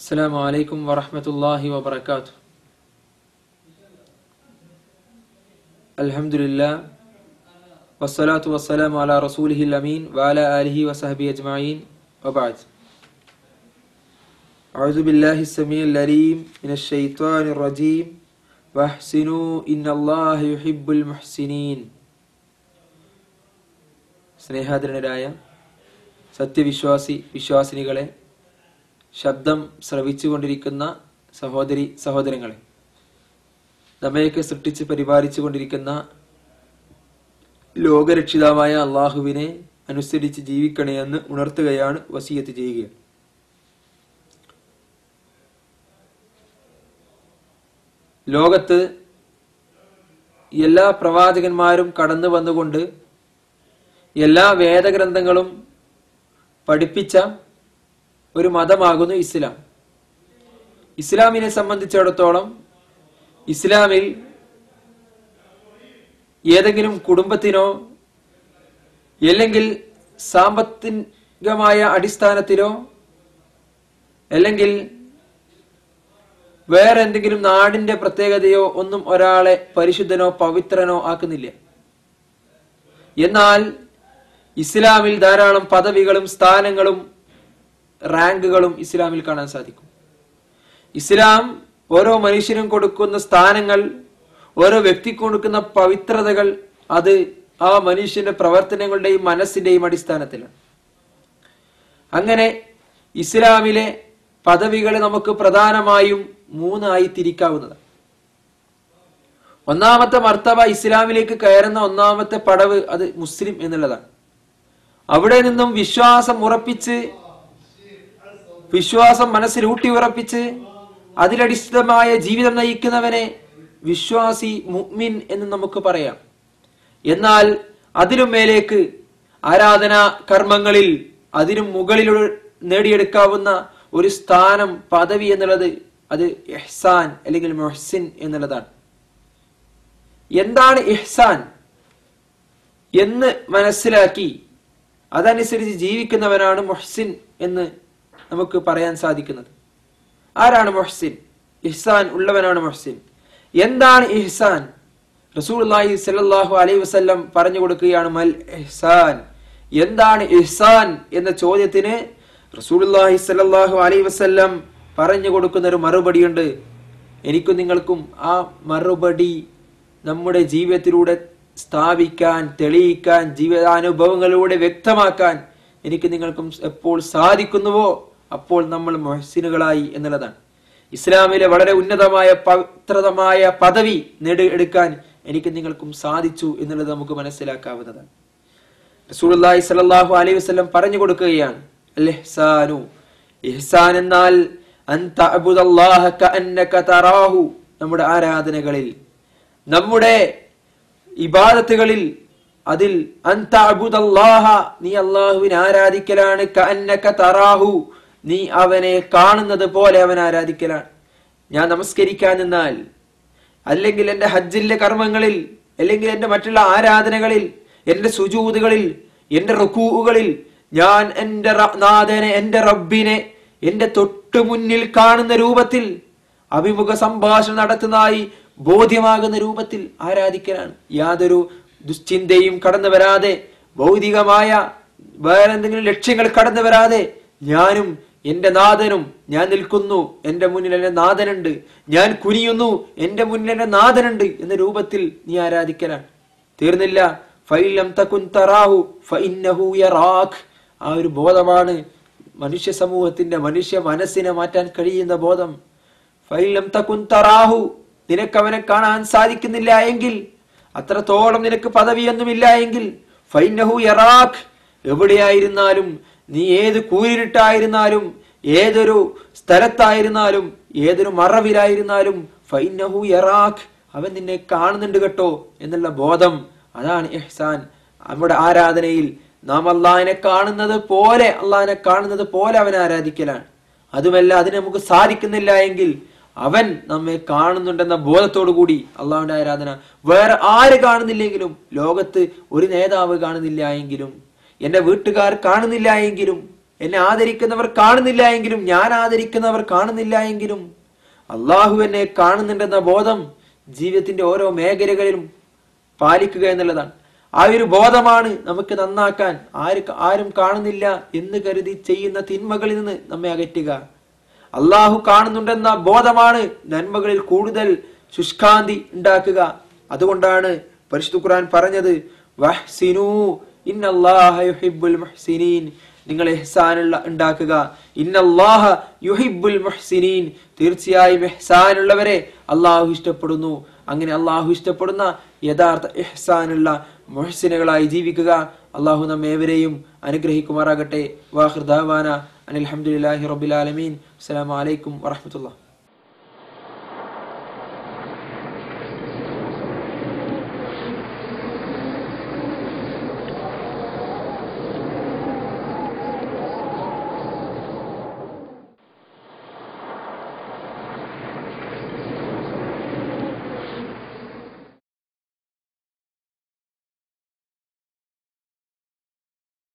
السلام عليكم ورحمة الله وبركاته الحمد لله والصلاة والسلام على رسوله الأمين وعلى آله وصحبه أجمعين وبعد أعوذ بالله السميع العليم من الشيطان الرجيم واحسنوا إن الله يحب المحسنين സ്നേഹാദരനരായ സത്യവിശ്വാസി വിശ്വാസിനികളെ ശബ്ദം ശ്രവിച്ചുകൊണ്ടിരിക്കുന്ന സഹോദരി സഹോദരങ്ങളെ. നമ്മയൊക്കെ സൃഷ്ടിച്ച് പരിപാലിച്ചു കൊണ്ടിരിക്കുന്ന ലോകരക്ഷിതാവായ അള്ളാഹുവിനെ അനുസരിച്ച് ജീവിക്കണേ എന്ന് ഉണർത്തുകയാണ് വസീയത്ത് ചെയ്യുക. ലോകത്ത് എല്ലാ പ്രവാചകന്മാരും കടന്നു വന്നുകൊണ്ട് എല്ലാ വേദഗ്രന്ഥങ്ങളും പഠിപ്പിച്ച ഒരു മതമാകുന്നു ഇസ്ലാം. ഇസ്ലാമിനെ സംബന്ധിച്ചിടത്തോളം ഇസ്ലാമിൽ ഏതെങ്കിലും കുടുംബത്തിനോ അല്ലെങ്കിൽ സാമ്പത്തികമായ അടിസ്ഥാനത്തിലോ അല്ലെങ്കിൽ വേറെ എന്തെങ്കിലും നാടിന്റെ പ്രത്യേകതയോ ഒന്നും ഒരാളെ പരിശുദ്ധനോ പവിത്രനോ ആക്കുന്നില്ല. എന്നാൽ ഇസ്ലാമിൽ ധാരാളം പദവികളും സ്ഥാനങ്ങളും റാങ്കുകളും ഇസ്ലാമിൽ കാണാൻ സാധിക്കും. ഇസ്ലാം ഓരോ മനുഷ്യനും കൊടുക്കുന്ന സ്ഥാനങ്ങൾ ഓരോ വ്യക്തി കൊടുക്കുന്ന പവിത്രതകൾ അത് ആ മനുഷ്യന്റെ പ്രവർത്തനങ്ങളുടെയും മനസ്സിന്റെയും അടിസ്ഥാനത്തിലാണ്. അങ്ങനെ ഇസ്ലാമിലെ പദവികളെ നമുക്ക് പ്രധാനമായും മൂന്നായി തിരിക്കാവുന്നതാണ്. ഒന്നാമത്തെ മർത്തബ ഇസ്ലാമിലേക്ക് കയറുന്ന ഒന്നാമത്തെ പടവ് അത് മുസ്ലിം എന്നുള്ളതാണ്. അവിടെ നിന്നും വിശ്വാസം ഉറപ്പിച്ച് വിശ്വാസം മനസ്സിൽ ഊട്ടി ഉറപ്പിച്ച് അതിലടിസ്ഥിതമായ ജീവിതം നയിക്കുന്നവനെ വിശ്വാസി മുഅ്മിൻ എന്ന് നമുക്ക് പറയാം. എന്നാൽ അതിലും മേലേക്ക് ആരാധന കർമ്മങ്ങളിൽ അതിനു മുകളിൽ നേടിയെടുക്കാവുന്ന ഒരു സ്ഥാനം പദവി എന്നുള്ളത് അത് ഇഹ്സാൻ അല്ലെങ്കിൽ മൊഹ്സിൻ എന്നുള്ളതാണ്. എന്താണ് ഇഹ്സാൻ എന്ന് മനസ്സിലാക്കി അതനുസരിച്ച് ജീവിക്കുന്നവനാണ് മൊഹ്സിൻ എന്ന് നമുക്ക് പറയാൻ സാധിക്കുന്നത്. ആരാണ് മൊഹ്സിൻ? ഇഹ്സാൻ ഉള്ളവനാണ് മൊഹ്സിൻ. എന്താണ് ഇഹ്സാൻ? റസൂൽ സല്ലാഹു അലൈ വസ്ല്ലം പറഞ്ഞു കൊടുക്കുകയാണ് മൽ ഇഹ്സാൻ. എന്താണ് ഇഹ്സാൻ എന്ന ചോദ്യത്തിന് റസൂൽഹി സല്ലാഹു അലൈ വസ്ല്ലം പറഞ്ഞു കൊടുക്കുന്ന ഒരു മറുപടിയുണ്ട്. എനിക്കും നിങ്ങൾക്കും ആ മറുപടി നമ്മുടെ ജീവിതത്തിലൂടെ സ്ഥാപിക്കാൻ തെളിയിക്കാൻ ജീവിതാനുഭവങ്ങളിലൂടെ വ്യക്തമാക്കാൻ എനിക്ക് നിങ്ങൾക്കും എപ്പോൾ സാധിക്കുന്നുവോ അപ്പോൾ നമ്മൾ മൊഹസിനുകളായി എന്നുള്ളതാണ്. ഇസ്ലാമിലെ വളരെ ഉന്നതമായ പവിത്രതമായ പദവി നേടിയെടുക്കാൻ എനിക്ക് നിങ്ങൾക്കും സാധിച്ചു എന്നുള്ളത് നമുക്ക് മനസ്സിലാക്കാവുന്നതാണ്. റസൂലി സലാഹു അലൈഹി വസ്ലം പറഞ്ഞു കൊടുക്കുകയാണ് അൽഹ്സാനു ഇഹ്സാൻ എന്നാൽ നമ്മുടെ ആരാധനകളിൽ നമ്മുടെ ഇബാദത്തുകളിൽ അതിൽ നീ അള്ളാഹുവിനെ ആരാധിക്കലാണ് നീ അവനെ കാണുന്നത് പോലെ അവൻ ആരാധിക്കലാണ്. ഞാൻ നമസ്കരിക്കാൻ നിന്നാൽ അല്ലെങ്കിൽ എന്റെ ഹജ്ജിലെ കർമ്മങ്ങളിൽ അല്ലെങ്കിൽ എന്റെ മറ്റുള്ള ആരാധനകളിൽ എന്റെ സുജൂതുകളിൽ എന്റെ റുക്കൂകളിൽ ഞാൻ എന്റെ നാഥനെ എന്റെ റബ്ബിനെ എന്റെ തൊട്ടു മുന്നിൽ കാണുന്ന രൂപത്തിൽ അഭിമുഖ സംഭാഷണം നടത്തുന്നതായി ബോധ്യമാകുന്ന രൂപത്തിൽ ആരാധിക്കലാണ്. യാതൊരു ദുശ്ചിന്തയും കടന്നു വരാതെ ഭൗതികമായ വേറെ എന്തെങ്കിലും ലക്ഷ്യങ്ങൾ കടന്നു വരാതെ ഞാനും എന്റെ നാഥനും ഞാൻ നിൽക്കുന്നു എന്റെ മുന്നിൽ എന്റെ നാഥനുണ്ട്. ഞാൻ കുനിയുന്നു എന്റെ മുന്നിൽ എന്റെ നാഥനുണ്ട് എന്ന രൂപത്തിൽ നീ ആരാധിക്കലാണ്. തീർന്നില്ല. ഫൈലം തകുൻ തറാഹു ഫഇന്നഹു യറാഖ്. ആ ഒരു ബോധമാണ് മനുഷ്യ സമൂഹത്തിന്റെ മനുഷ്യ മനസ്സിനെ മാറ്റാൻ കഴിയുന്ന ബോധം. ഫൈലം തകുൻ തറാഹു നിനക്ക് അവനെ കാണാൻ സാധിക്കുന്നില്ല എങ്കിൽ അത്രത്തോളം നിനക്ക് പദവിയൊന്നുമില്ല എങ്കിൽ ഫൈനഹു യറാഖ്. എവിടെയായിരുന്നാലും നീ ഏത് കൂരിട്ടായിരുന്നാലും ഏതൊരു സ്ഥലത്തായിരുന്നാലും ഏതൊരു മറവിലായിരുന്നാലും ഫൈനഹു യറാഖ് അവൻ നിന്നെ കാണുന്നുണ്ട് കേട്ടോ എന്നുള്ള ബോധം. അതാണ് എഹ്സാൻ നമ്മുടെ ആരാധനയിൽ നാം അള്ളാഹിനെ കാണുന്നത് പോലെ അള്ളാഹിനെ കാണുന്നത് പോലെ അവൻ ആരാധിക്കലാണ്. അതുമല്ല അതിന് നമുക്ക് സാധിക്കുന്നില്ല എങ്കിൽ അവൻ നമ്മെ കാണുന്നുണ്ടെന്ന ബോധത്തോടു കൂടി അള്ളാഹുവിന്റെ ആരാധന. വേറെ ആര് കാണുന്നില്ലെങ്കിലും ലോകത്ത് ഒരു നേതാവ് കാണുന്നില്ല എങ്കിലും എന്റെ വീട്ടുകാർ കാണുന്നില്ല എങ്കിലും എന്നെ ആദരിക്കുന്നവർ കാണുന്നില്ല എങ്കിലും ഞാൻ ആദരിക്കുന്നവർ കാണുന്നില്ല എങ്കിലും അള്ളാഹു എന്നെ കാണുന്നുണ്ടെന്ന ബോധം ജീവിതത്തിന്റെ ഓരോ മേഖലകളിലും പാലിക്കുക എന്നുള്ളതാണ്. ആ ഒരു ബോധമാണ് നമുക്ക് നന്നാക്കാൻ ആര് ആരും കാണുന്നില്ല എന്ന് കരുതി ചെയ്യുന്ന തിന്മകളിൽ നിന്ന് നമ്മെ അകറ്റുക. അള്ളാഹു കാണുന്നുണ്ടെന്ന ബോധമാണ് നന്മകളിൽ കൂടുതൽ ശുഷ്കാന്തി ഉണ്ടാക്കുക. അതുകൊണ്ടാണ് പരിശുദ്ധ ഖുർആൻ പറഞ്ഞത് വഹ്സിനു ഇന്നല്ലാഹ യുഹിബ്ബുൽ മുഹ്സിനീൻ. നിങ്ങൾ ഇഹ്സാനുള്ള ഉണ്ടാക്കുക. ഇന്നല്ലാഹ യുഹിബുൽ മുഹ്സിനീൻ. തീർച്ചയായും എഹ്സാനുള്ളവരെ അള്ളാഹു ഇഷ്ടപ്പെടുന്നു. അങ്ങനെ അള്ളാഹു ഇഷ്ടപ്പെടുന്ന യഥാർത്ഥ എഹ്സാനുള്ള മുഹ്സിനുകളായി ജീവിക്കുക അള്ളാഹു നമ്മേവരെയും അനുഗ്രഹിക്കുമാറാകട്ടെ. വാഹൃദാവാന അനിൽഹമുല്ലാഹി റബിലാലമീൻ അസ്സലാമു അലൈക്കും വറഹമത്തുള്ള